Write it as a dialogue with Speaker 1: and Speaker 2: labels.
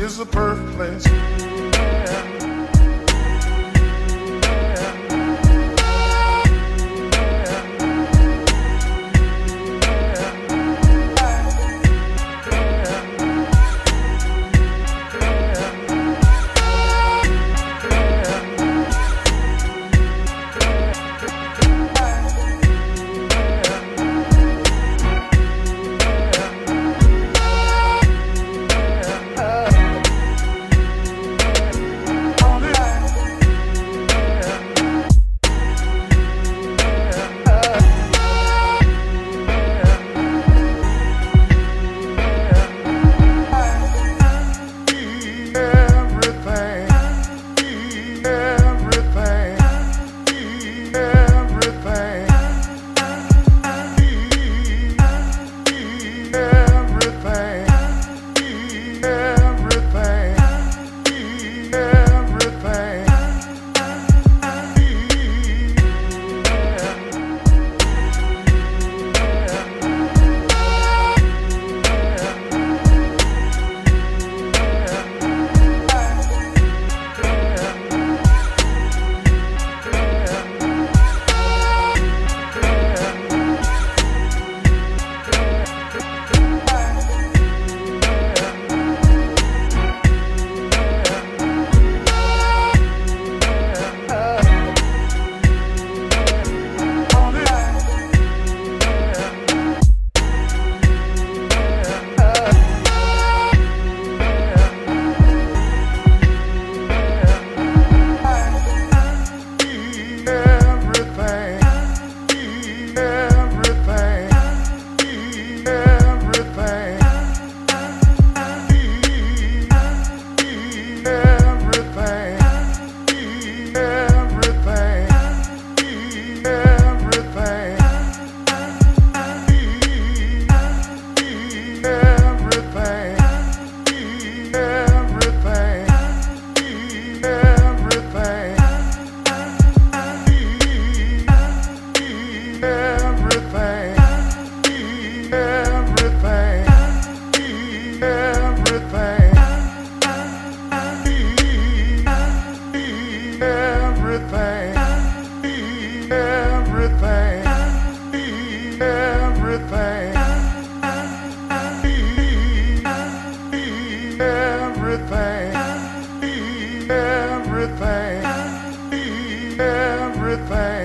Speaker 1: is the perfect place. everything, be everything, be everything.